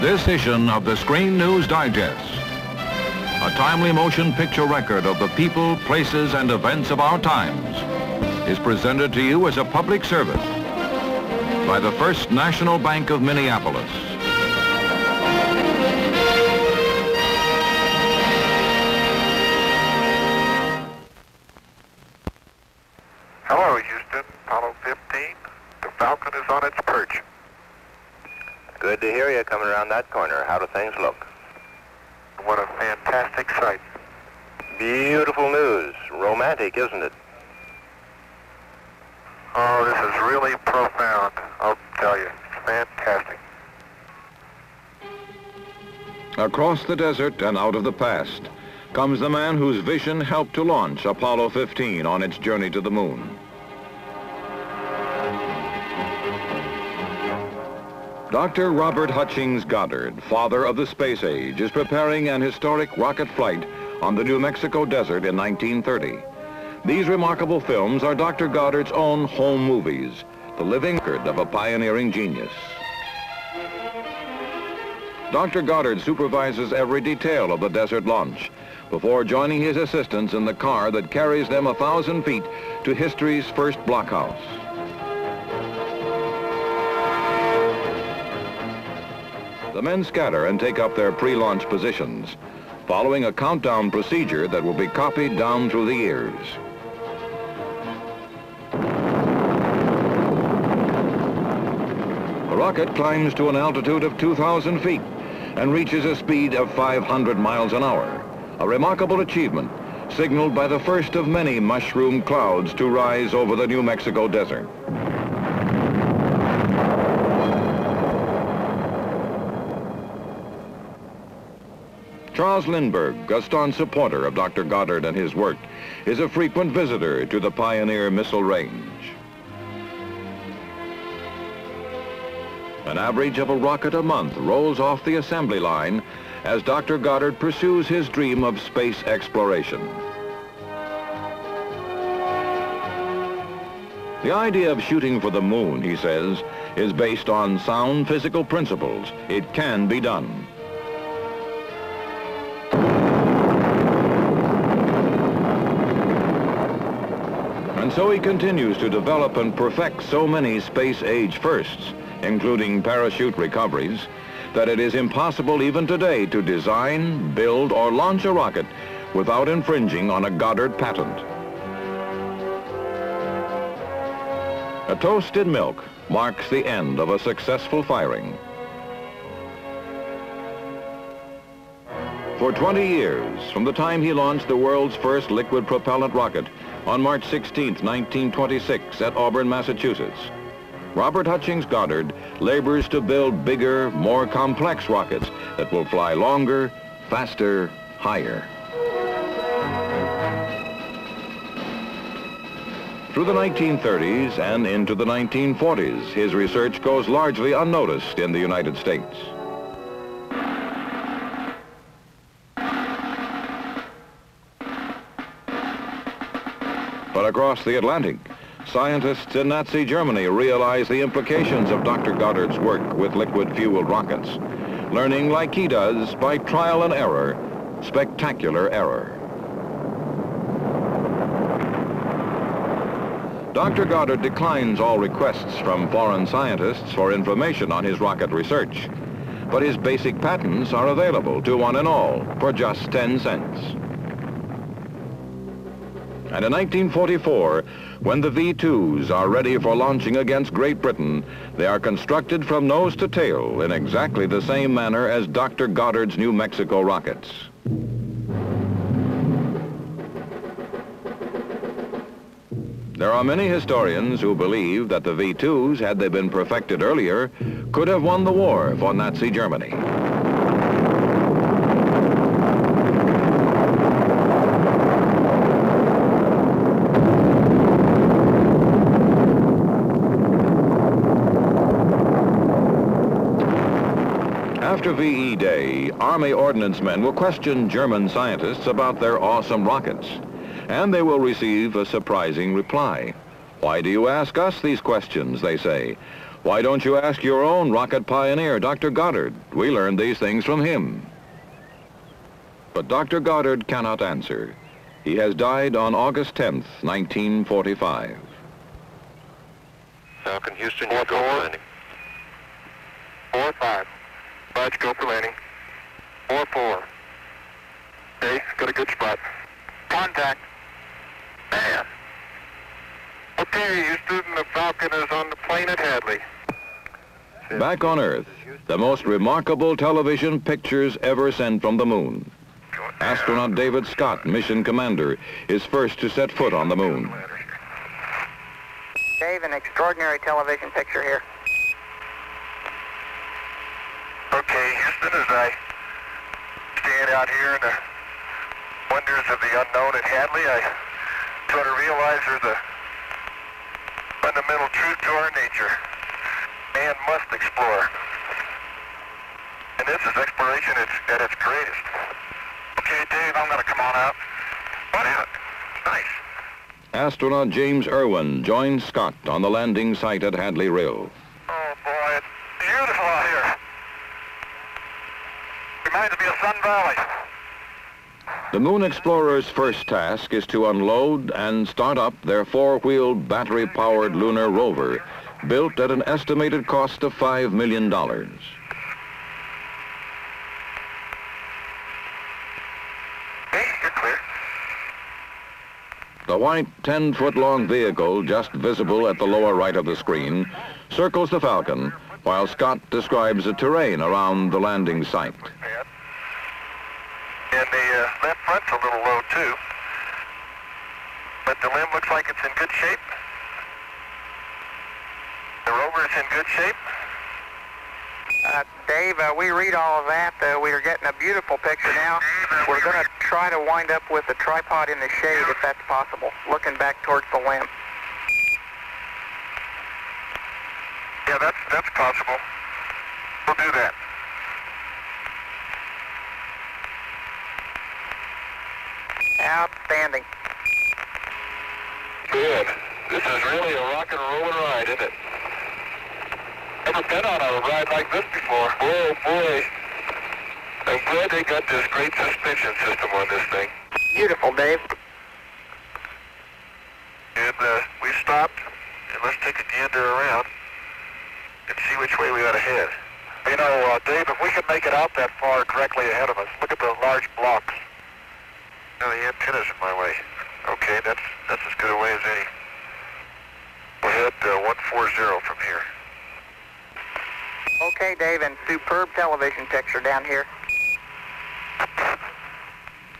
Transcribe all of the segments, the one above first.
This edition of the Screen News Digest. A timely motion picture record of the people, places, and events of our times is presented to you as a public service by the First National Bank of Minneapolis. Hello, Houston. Apollo 15. The Falcon is on its. Good to hear you coming around that corner. How do things look? What a fantastic sight. Beautiful news. Romantic, isn't it? Oh, this is really profound. I'll tell you. It's fantastic. Across the desert and out of the past comes the man whose vision helped to launch Apollo 15 on its journey to the moon. Dr. Robert Hutchings Goddard, father of the space age, is preparing an historic rocket flight on the New Mexico desert in 1930. These remarkable films are Dr. Goddard's own home movies, the living record of a pioneering genius. Dr. Goddard supervises every detail of the desert launch before joining his assistants in the car that carries them a thousand feet to history's first blockhouse. The men scatter and take up their pre-launch positions, following a countdown procedure that will be copied down through the years. The rocket climbs to an altitude of 2,000 feet and reaches a speed of 500 miles an hour, a remarkable achievement signaled by the first of many mushroom clouds to rise over the New Mexico desert. Charles Lindbergh, a staunch supporter of Dr. Goddard and his work, is a frequent visitor to the Pioneer Missile Range. An average of a rocket a month rolls off the assembly line as Dr. Goddard pursues his dream of space exploration. The idea of shooting for the moon, he says, is based on sound physical principles. It can be done. So he continues to develop and perfect so many space-age firsts, including parachute recoveries, that it is impossible even today to design, build, or launch a rocket without infringing on a Goddard patent. A toast in milk marks the end of a successful firing. For 20 years, from the time he launched the world's first liquid propellant rocket on March 16, 1926 at Auburn, Massachusetts, Robert Hutchings Goddard labors to build bigger, more complex rockets that will fly longer, faster, higher. Through the 1930s and into the 1940s, his research goes largely unnoticed in the United States. Across the Atlantic, scientists in Nazi Germany realize the implications of Dr. Goddard's work with liquid-fueled rockets, learning like he does by trial and error, spectacular error. Dr. Goddard declines all requests from foreign scientists for information on his rocket research, but his basic patents are available to one and all for just 10 cents. And in 1944, when the V-2s are ready for launching against Great Britain, they are constructed from nose to tail in exactly the same manner as Dr. Goddard's New Mexico rockets. There are many historians who believe that the V-2s, had they been perfected earlier, could have won the war for Nazi Germany. Army ordnance men will question German scientists about their awesome rockets, and they will receive a surprising reply. Why do you ask us these questions, they say. Why don't you ask your own rocket pioneer, Dr. Goddard? We learned these things from him. But Dr. Goddard cannot answer. He has died on August 10th, 1945. Falcon Houston, you go for landing. Four, five. Budge, go for landing. Four, four. Okay, got a good spot. Contact. Man. Okay, Houston, the Falcon is on the plain at Hadley. Back on Earth, the most remarkable television pictures ever sent from the moon. Astronaut David Scott, mission commander, is first to set foot on the moon. Dave, an extraordinary television picture here. Okay, Houston, as I stand out here in the wonders of the unknown at Hadley, I sort of realize there's a fundamental truth to our nature. Man must explore. And this is exploration at, at its greatest. Okay, Dave, I'm going to come on out. What is it? Nice. Astronaut James Irwin joins Scott on the landing site at Hadley Rill. Oh, boy, it's beautiful out here. Reminds me of Sun Valley. The Moon Explorer's first task is to unload and start up their four-wheeled battery-powered lunar rover, built at an estimated cost of $5 million. Hey, you're clear. The white 10-foot-long vehicle, just visible at the lower right of the screen, circles the Falcon, while Scott describes the terrain around the landing site. Pad. And the uh, left front's a little low, too. But the LM looks like it's in good shape. The rover is in good shape. Uh, Dave, uh, we read all of that. Uh, we are getting a beautiful picture now. We're going to try to wind up with the tripod in the shade if that's possible, looking back towards the LM. Yeah, that's, that's possible. We'll do that. Outstanding. Good. This is really a rock and roll ride, isn't it? Never been on a ride like this before. Oh boy. I'm glad they got this great suspension system on this thing. Beautiful, Dave. And uh, we stopped, and let's take a gander around and see which way we ought to head. You know, uh, Dave, if we can make it out that far directly ahead of us, look at the large blocks. Now the antenna's in my way. Okay, that's that's as good a way as any. We'll head uh, 140 from here. Okay, Dave, and superb television picture down here.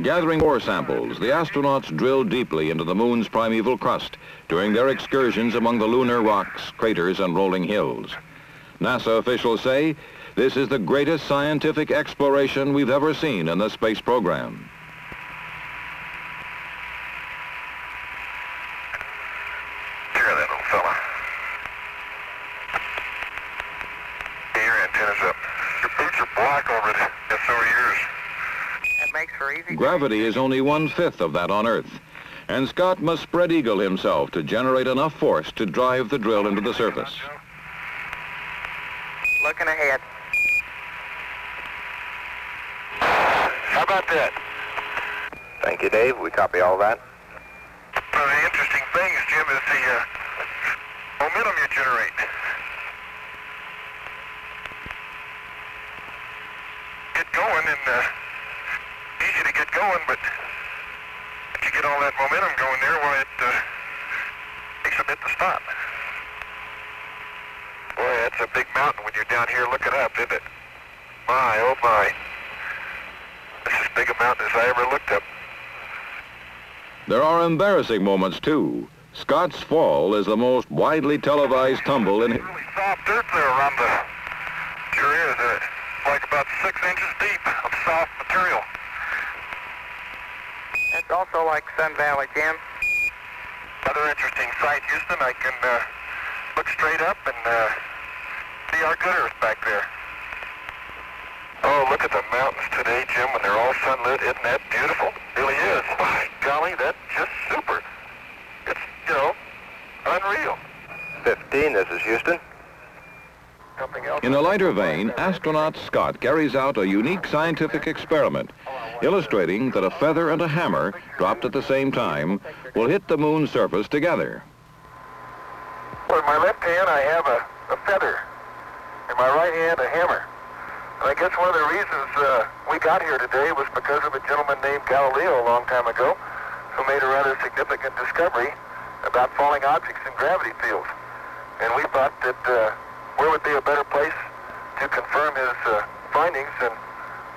Gathering core samples, the astronauts drill deeply into the moon's primeval crust during their excursions among the lunar rocks, craters, and rolling hills. NASA officials say this is the greatest scientific exploration we've ever seen in the space program. Here, that little fella. Hey, your antenna's up. Your boots are black already. Yes, so are yours. That makes for easy. Gravity is only one-fifth of that on Earth, and Scott must spread eagle himself to generate enough force to drive the drill into the surface. Looking ahead. How about that? Thank you, Dave. We copy all that. One of the interesting things, Jim, is the uh, momentum you generate. Get going and uh, easy to get going, but once you get all that momentum going there, well, it uh, takes a bit to stop. Boy, that's a big mountain when you're down here looking up, isn't it? My, oh my. That's as big a mountain as I ever looked up. There are embarrassing moments, too. Scott's fall is the most widely televised tumble in... really soft dirt there around the... Sure is. Uh, like about six inches deep of soft material. That's also like Sun Valley, Jim. Another interesting sight, Houston. I can uh, look straight up and uh, see our good earth back there. Oh, look at the mountains today, Jim, when they're all sunlit. Isn't that beautiful? really is. By golly, that's just super. It's, you know, unreal. 15, this is Houston. In a lighter vein, astronaut Scott carries out a unique scientific experiment, illustrating that a feather and a hammer, dropped at the same time, will hit the moon's surface together. In my left hand, I have a, a feather. In my right hand, a hammer. And I guess one of the reasons uh, we got here today was because of a gentleman named Galileo a long time ago who made a rather significant discovery about falling objects in gravity fields. And we thought that uh, where would be a better place to confirm his uh, findings than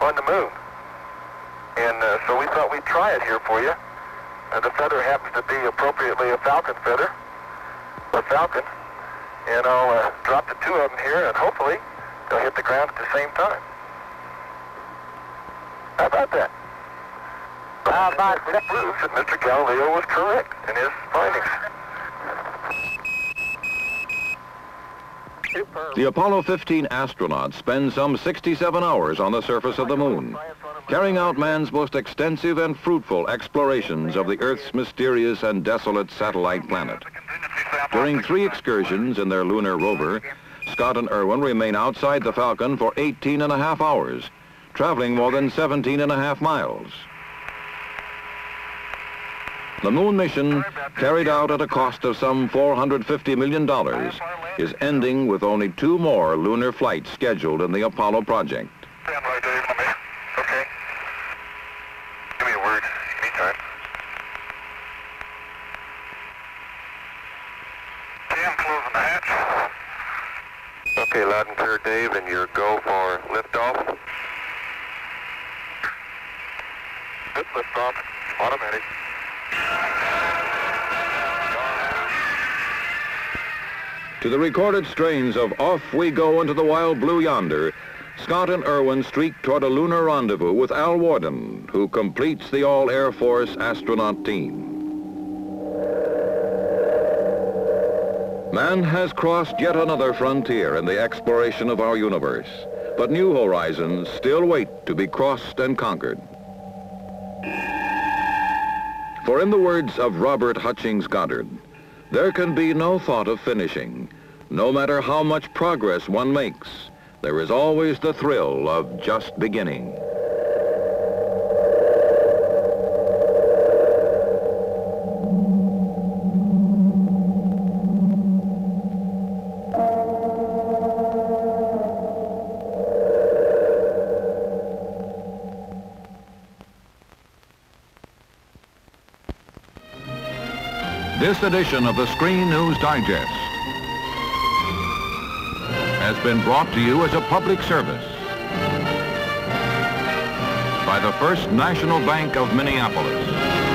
on the moon. And uh, so we thought we'd try it here for you. Uh, the feather happens to be appropriately a falcon feather, or falcon. And I'll uh, drop the two of them here, and hopefully they'll hit the ground at the same time. How about that? How about that Mr. Galileo was correct in his findings. The Apollo 15 astronauts spend some 67 hours on the surface of the moon, carrying out man's most extensive and fruitful explorations of the Earth's mysterious and desolate satellite planet. During three excursions in their lunar rover, Scott and Irwin remain outside the Falcon for 18 and a half hours, traveling more than 17 and a half miles. The moon mission, carried out at a cost of some $450 million, is ending with only two more lunar flights scheduled in the Apollo project. Stand by, Dave. Let. Okay. Give me a word. Anytime. Cam, closing the hatch. Okay, loud and clear, Dave, and your go for liftoff. Good lift off. Automatic. To the recorded strains of Off We Go into the Wild Blue Yonder, Scott and Irwin streak toward a lunar rendezvous with Al Worden, who completes the All-Air Force astronaut team. Man has crossed yet another frontier in the exploration of our universe, but new horizons still wait to be crossed and conquered. For in the words of Robert Hutchings Goddard, there can be no thought of finishing. No matter how much progress one makes, there is always the thrill of just beginning. This edition of the Screen News Digest has been brought to you as a public service by the First National Bank of Minneapolis.